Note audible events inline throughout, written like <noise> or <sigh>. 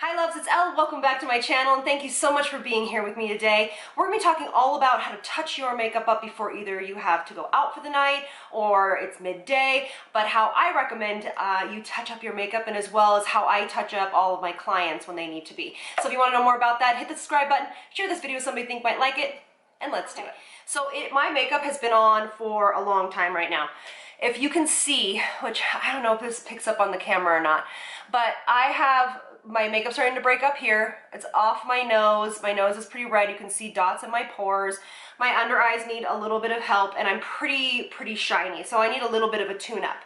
Hi loves, it's Elle. Welcome back to my channel and thank you so much for being here with me today. We're going to be talking all about how to touch your makeup up before either you have to go out for the night or it's midday, but how I recommend uh, you touch up your makeup and as well as how I touch up all of my clients when they need to be. So if you want to know more about that, hit the subscribe button, share this video with somebody you think might like it, and let's do it. So it, my makeup has been on for a long time right now. If you can see, which I don't know if this picks up on the camera or not, but I have my makeup starting to break up here. It's off my nose. My nose is pretty red. You can see dots in my pores. My under eyes need a little bit of help and I'm pretty, pretty shiny. So I need a little bit of a tune up.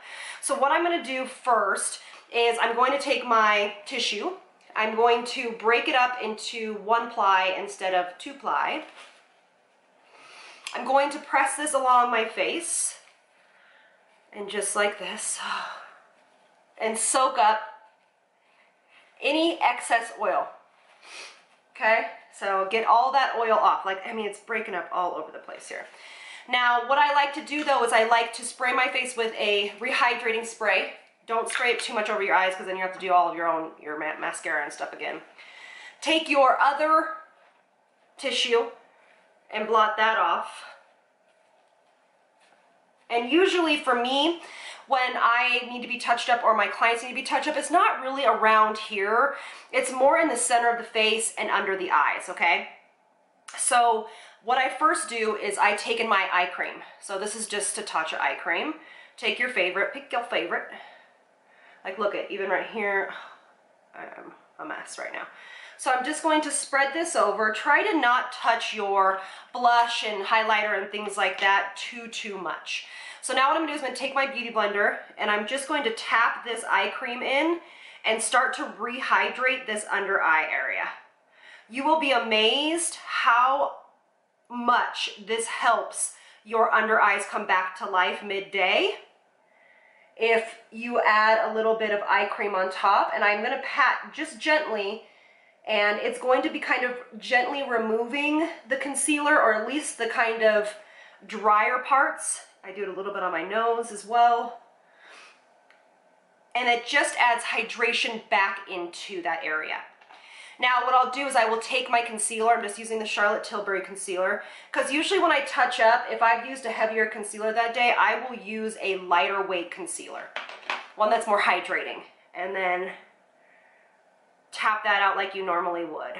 So what I'm gonna do first is I'm going to take my tissue. I'm going to break it up into one ply instead of two ply. I'm going to press this along my face and just like this <sighs> and soak up any excess oil. Okay, so get all that oil off. Like, I mean, it's breaking up all over the place here. Now, what I like to do though is I like to spray my face with a rehydrating spray. Don't spray it too much over your eyes because then you have to do all of your own, your ma mascara and stuff again. Take your other tissue and blot that off. And usually for me, when I need to be touched up or my clients need to be touched up, it's not really around here. It's more in the center of the face and under the eyes, okay? So what I first do is I take in my eye cream. So this is just a touch of eye cream. Take your favorite, pick your favorite. Like look at, even right here, <sighs> I am a mess right now. So I'm just going to spread this over. Try to not touch your blush and highlighter and things like that too, too much. So now what I'm gonna do is I'm gonna take my Beauty Blender and I'm just going to tap this eye cream in and start to rehydrate this under eye area. You will be amazed how much this helps your under eyes come back to life midday if you add a little bit of eye cream on top and I'm going to pat just gently and it's going to be kind of gently removing the concealer or at least the kind of drier parts I do it a little bit on my nose as well. And it just adds hydration back into that area. Now what I'll do is I will take my concealer, I'm just using the Charlotte Tilbury concealer, because usually when I touch up, if I've used a heavier concealer that day, I will use a lighter weight concealer, one that's more hydrating, and then tap that out like you normally would.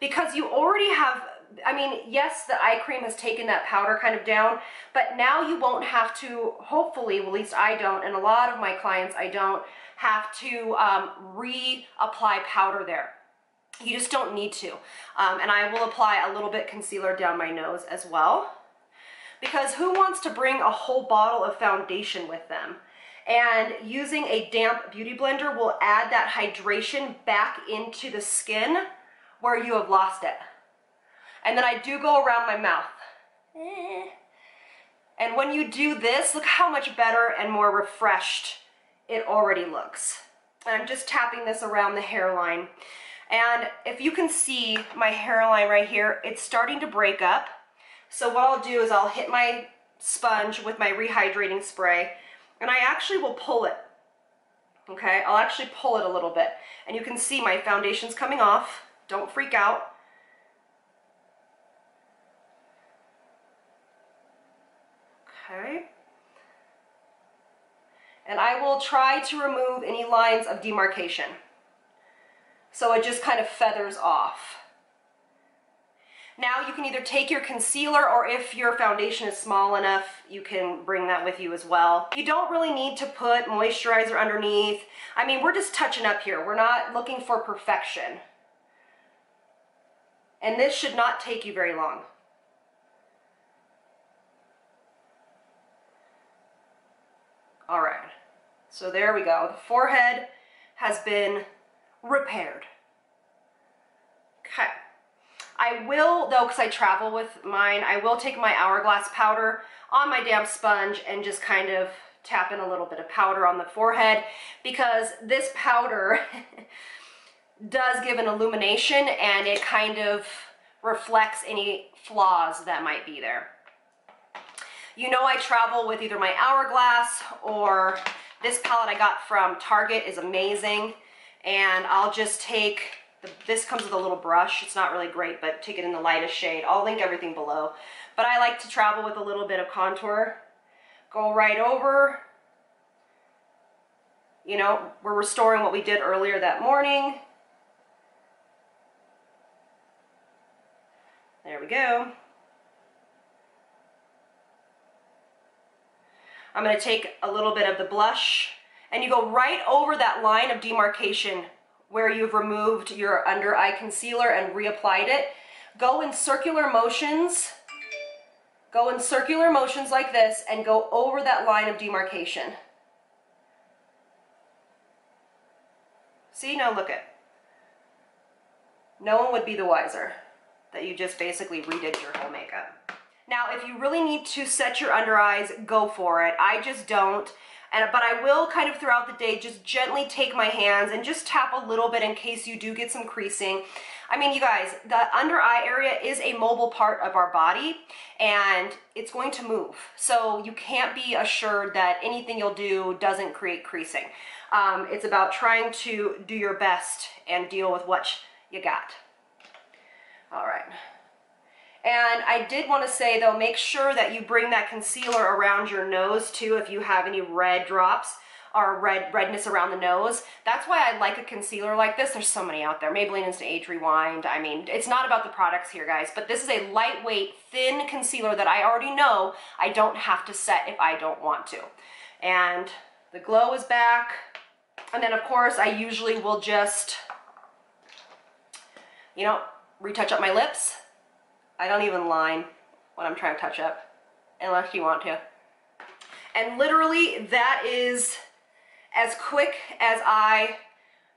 Because you already have I mean, yes, the eye cream has taken that powder kind of down, but now you won't have to, hopefully, well, at least I don't, and a lot of my clients, I don't have to um, reapply powder there. You just don't need to. Um, and I will apply a little bit concealer down my nose as well. Because who wants to bring a whole bottle of foundation with them? And using a damp beauty blender will add that hydration back into the skin where you have lost it. And then I do go around my mouth. Eh. And when you do this, look how much better and more refreshed it already looks. And I'm just tapping this around the hairline. And if you can see my hairline right here, it's starting to break up. So what I'll do is I'll hit my sponge with my rehydrating spray and I actually will pull it. Okay, I'll actually pull it a little bit. And you can see my foundation's coming off. Don't freak out. Okay. And I will try to remove any lines of demarcation. So it just kind of feathers off. Now you can either take your concealer or if your foundation is small enough, you can bring that with you as well. You don't really need to put moisturizer underneath. I mean, we're just touching up here. We're not looking for perfection. And this should not take you very long. All right, so there we go. The forehead has been repaired. Okay. I will, though, because I travel with mine, I will take my Hourglass powder on my damp sponge and just kind of tap in a little bit of powder on the forehead because this powder <laughs> does give an illumination and it kind of reflects any flaws that might be there. You know I travel with either my Hourglass or this palette I got from Target is amazing. And I'll just take, the, this comes with a little brush. It's not really great, but take it in the lightest shade. I'll link everything below. But I like to travel with a little bit of contour. Go right over. You know, we're restoring what we did earlier that morning. There we go. I'm going to take a little bit of the blush and you go right over that line of demarcation where you've removed your under eye concealer and reapplied it. Go in circular motions, go in circular motions like this and go over that line of demarcation. See, now look at. No one would be the wiser that you just basically redid your whole makeup. Now, if you really need to set your under eyes, go for it. I just don't. And, but I will kind of throughout the day just gently take my hands and just tap a little bit in case you do get some creasing. I mean, you guys, the under eye area is a mobile part of our body and it's going to move. So you can't be assured that anything you'll do doesn't create creasing. Um, it's about trying to do your best and deal with what you got. All right. And I did want to say though, make sure that you bring that concealer around your nose too if you have any red drops or red redness around the nose. That's why I like a concealer like this. There's so many out there. Maybelline Instant Age Rewind. I mean, it's not about the products here, guys, but this is a lightweight, thin concealer that I already know I don't have to set if I don't want to. And the glow is back. And then, of course, I usually will just, you know, retouch up my lips. I don't even line when I'm trying to touch up, unless you want to. And literally, that is as quick as I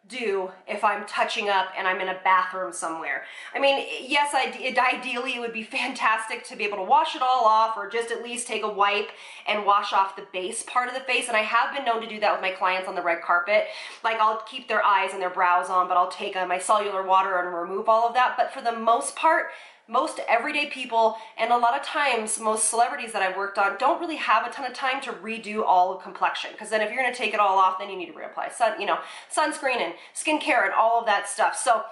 do if I'm touching up and I'm in a bathroom somewhere. I mean, yes, ideally it would be <laughs> fantastic to be able to wash it all off or just at least take a wipe and wash off the base part of the face. And I have been known to do that with my clients on the red carpet. Like I'll keep their eyes and their brows on, but I'll take uh, my micellar water and remove all of that. But for the most part, most everyday people and a lot of times most celebrities that I've worked on don't really have a ton of time to redo all of complexion because then if you're going to take it all off then you need to reapply sun you know sunscreen and skincare and all of that stuff. So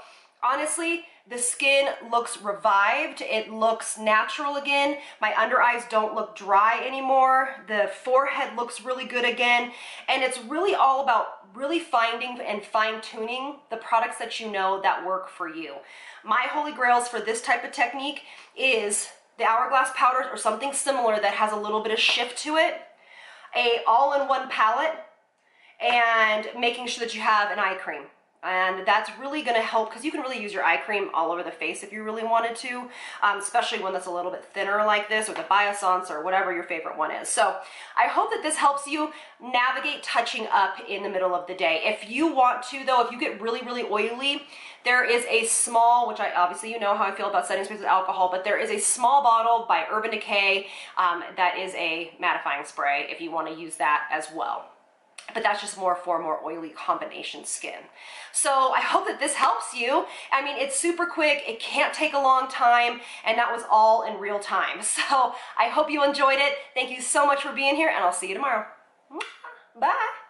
honestly the skin looks revived. It looks natural again. My under eyes don't look dry anymore. The forehead looks really good again. And it's really all about really finding and fine tuning the products that you know that work for you. My holy grails for this type of technique is the hourglass powders or something similar that has a little bit of shift to it, a all-in-one palette, and making sure that you have an eye cream and that's really going to help because you can really use your eye cream all over the face if you really wanted to, um, especially when that's a little bit thinner like this or the Biossance or whatever your favorite one is. So I hope that this helps you navigate touching up in the middle of the day. If you want to though, if you get really, really oily, there is a small, which I obviously you know how I feel about setting sprays with alcohol, but there is a small bottle by Urban Decay um, that is a mattifying spray if you want to use that as well but that's just more for more oily combination skin. So I hope that this helps you. I mean, it's super quick, it can't take a long time, and that was all in real time. <laughs> So I hope you enjoyed it. Thank you so much for being here, and I'll see you tomorrow. Bye.